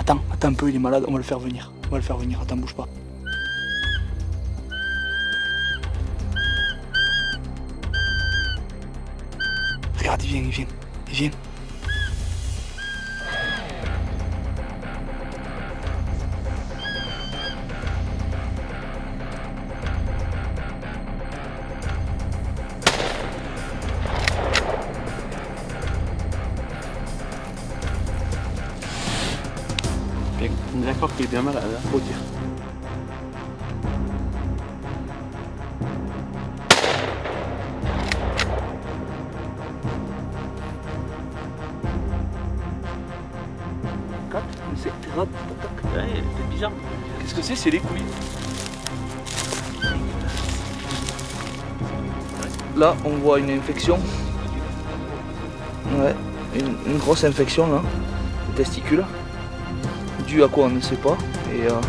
Attends, attends un peu, il est malade, on va le faire venir. On va le faire venir, attends, bouge pas. Regarde, il vient, il vient, il vient. On est d'accord qu'il est bien malade. Hein. Faut dire. C'est bizarre. Qu'est-ce que c'est? C'est les couilles. Là, on voit une infection. Ouais, une, une grosse infection là, des testicules. Due à quoi on ne sait pas. Et euh,